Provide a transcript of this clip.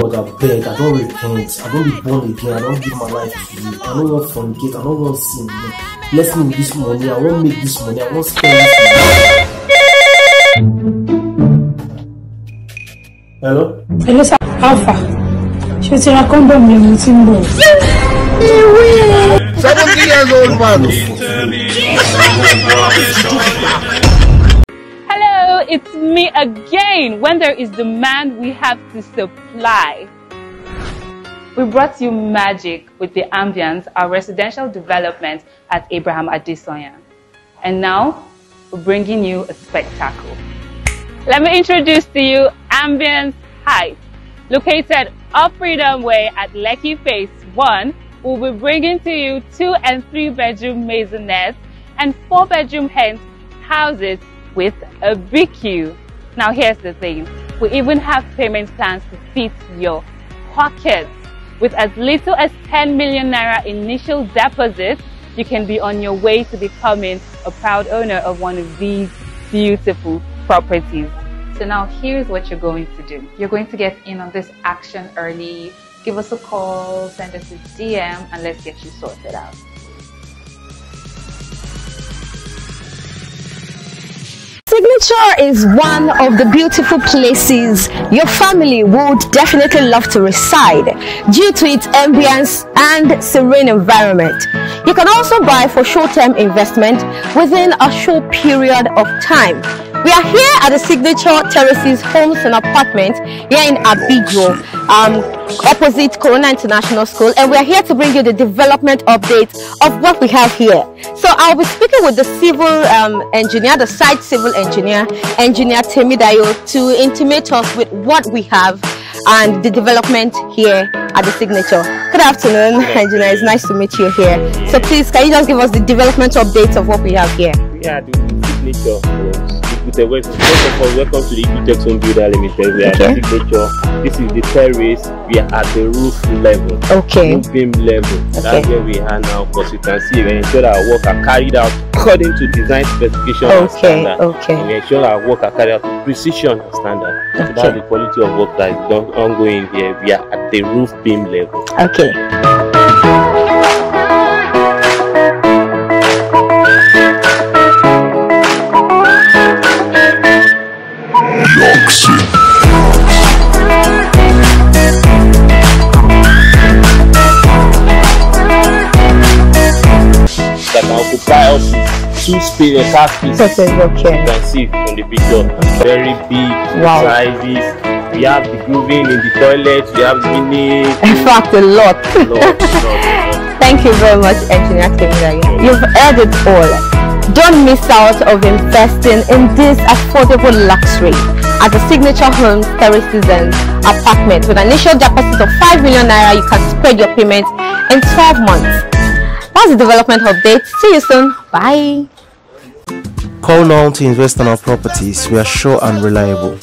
God, I beg, I don't repent, I don't be born again, I don't give my life to you. I don't want fornicate, I don't want sin. Bless me with this money, I won't make this money, I won't spend this money. Hello? Hello sir, Alpha. Ṣé o ti ra kọ́ńdọ̀mù mi mo ti ń bọ̀? Seventy years old man. It's me again. When there is demand, we have to supply. We brought you magic with the ambience, our residential development at Abraham Adesanya. And now, we're bringing you a spectacle. Let me introduce to you Ambience Heights, located off Freedom Way at Lekki Phase 1. We'll be bringing to you two and three bedroom maisonettes and four bedroom hens houses with a BQ. Now here's the thing. We even have payment plans to fit your pockets. With as little as 10 million naira initial deposit, you can be on your way to becoming a proud owner of one of these beautiful properties. So now here's what you're going to do. You're going to get in on this action early. Give us a call, send us a DM, and let's get you sorted out. Signature is one of the beautiful places your family would definitely love to reside due to its ambience and serene environment. You can also buy for short-term investment within a short period of time. We are here at the Signature Terraces Homes and Apartments here in Abijo, um, opposite Corona International School, and we are here to bring you the development update of what we have here. So I'll be speaking with the civil um, engineer, the site civil engineer, engineer Temidayo, to intimate us with what we have and the development here at the signature. Good afternoon, engineer. It's nice to meet you here. So please, can you just give us the development updates of what we have here? Yeah, the signature West. First of all, welcome to the Equitech Home Builder Limited. We are Okay. the signature. This is the terrace. We are at the roof level. Okay. Roof beam level. Okay. That's where we are now. Because you can see, we ensure that our work are carried out according to design specification and Okay, standard. okay. And we ensure our work are carried out with precision and standard. So Okay. that's the quality of work that is done ongoing here. We are at the roof beam level. Okay. That can occupy up to two space, car spaces. Okay. You can see from the picture. Very big Wow. sizes. We have the grooving in the toilet. We have mini. In fact, a lot. lot, lot, lot. Thank you very much, Engineer Temidayo. You've heard it all. Don't miss out of investing in this affordable luxury at the Signature Homes Terraces and Apartment with an initial deposit of 5 million naira. You can spread your payment in 12 months. That's the development update. See you soon. Bye. Call now to invest in our properties. We are sure and reliable.